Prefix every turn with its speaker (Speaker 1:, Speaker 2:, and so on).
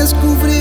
Speaker 1: descobrir.